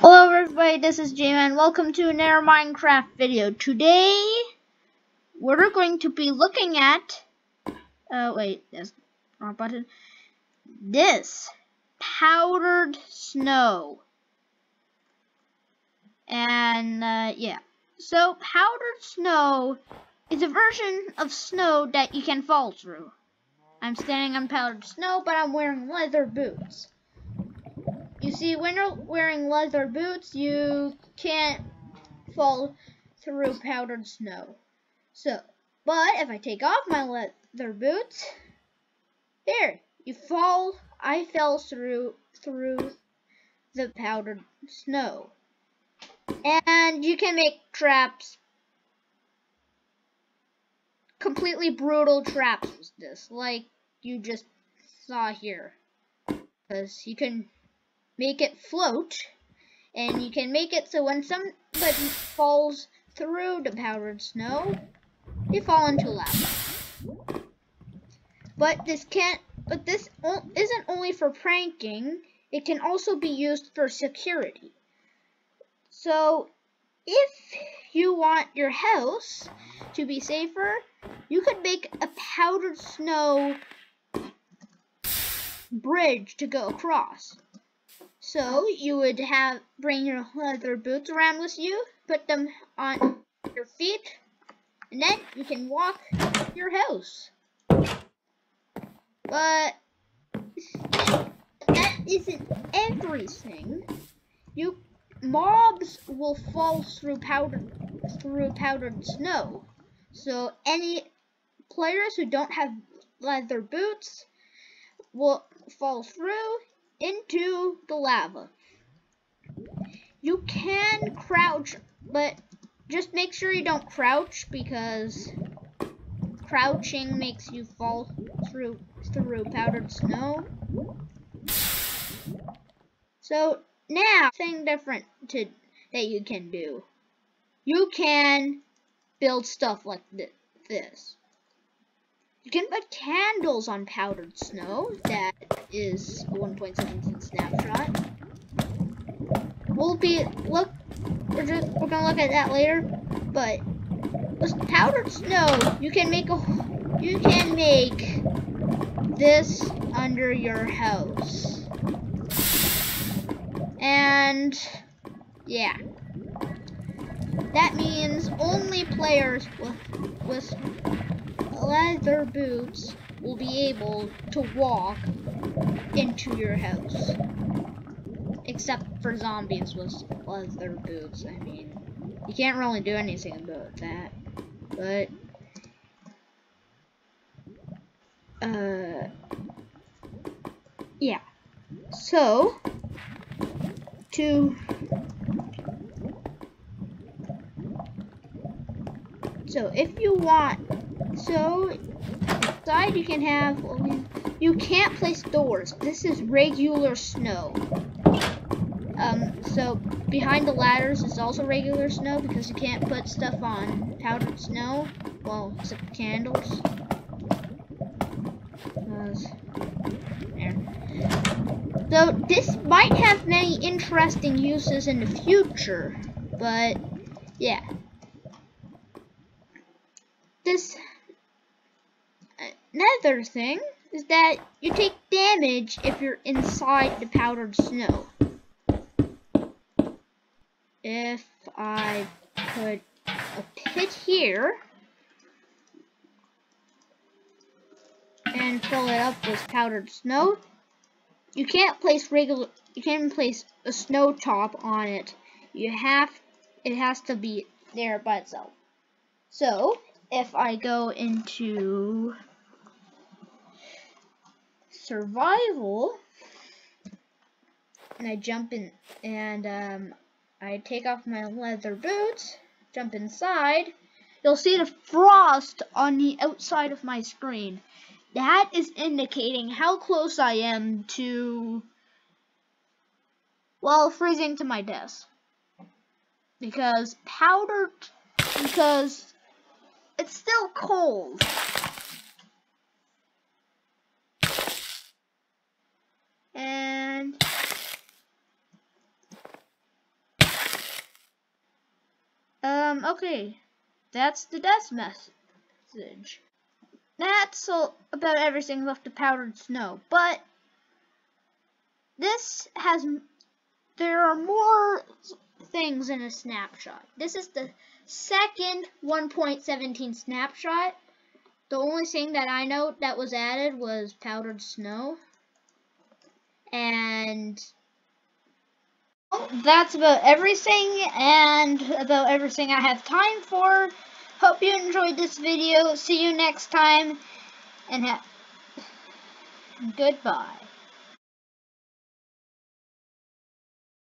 Hello everybody, this is G-Man. Welcome to another Minecraft video. Today, we're going to be looking at, uh, wait, that's wrong button. This, powdered snow. And, uh, yeah. So, powdered snow is a version of snow that you can fall through. I'm standing on powdered snow, but I'm wearing leather boots. You see, when you're wearing leather boots, you can't fall through powdered snow. So, but if I take off my leather boots, there, you fall, I fell through, through the powdered snow. And you can make traps, completely brutal traps with this, like you just saw here. Because you can make it float, and you can make it so when somebody falls through the powdered snow, they fall into lava. But this can't. But this isn't only for pranking. It can also be used for security. So, if you want your house to be safer, you could make a powdered snow bridge to go across. So you would have bring your leather boots around with you, put them on your feet, and then you can walk your house. But that isn't everything. You mobs will fall through powdered through powdered snow. So any players who don't have leather boots will fall through into the lava. You can crouch, but just make sure you don't crouch because crouching makes you fall through through powdered snow. So now, thing different to that you can do. You can build stuff like th this. You can put candles on powdered snow. That is 1.17 snapshot. We'll be look. We're just we're gonna look at that later. But with powdered snow, you can make a you can make this under your house. And yeah. That means only players with with leather boots will be able to walk into your house. Except for zombies with leather boots. I mean, you can't really do anything about that. But, uh, yeah. So, to so if you want so, inside you can have, you can't place doors. This is regular snow. Um, so behind the ladders is also regular snow because you can't put stuff on powdered snow. Well, except candles. So this might have many interesting uses in the future, but yeah. This Another thing is that you take damage if you're inside the powdered snow. If I put a pit here and fill it up with powdered snow, you can't place regular you can't place a snow top on it. You have it has to be there by itself. So if I go into survival, and I jump in, and um, I take off my leather boots, jump inside, you'll see the frost on the outside of my screen. That is indicating how close I am to, well, freezing to my death. Because powdered, because it's still cold. and um okay. That's the death message. That's all about everything left of powdered snow but this has there are more things in a snapshot. This is the second 1.17 snapshot. The only thing that I know that was added was powdered snow. And that's about everything and about everything I have time for. Hope you enjoyed this video. See you next time and goodbye.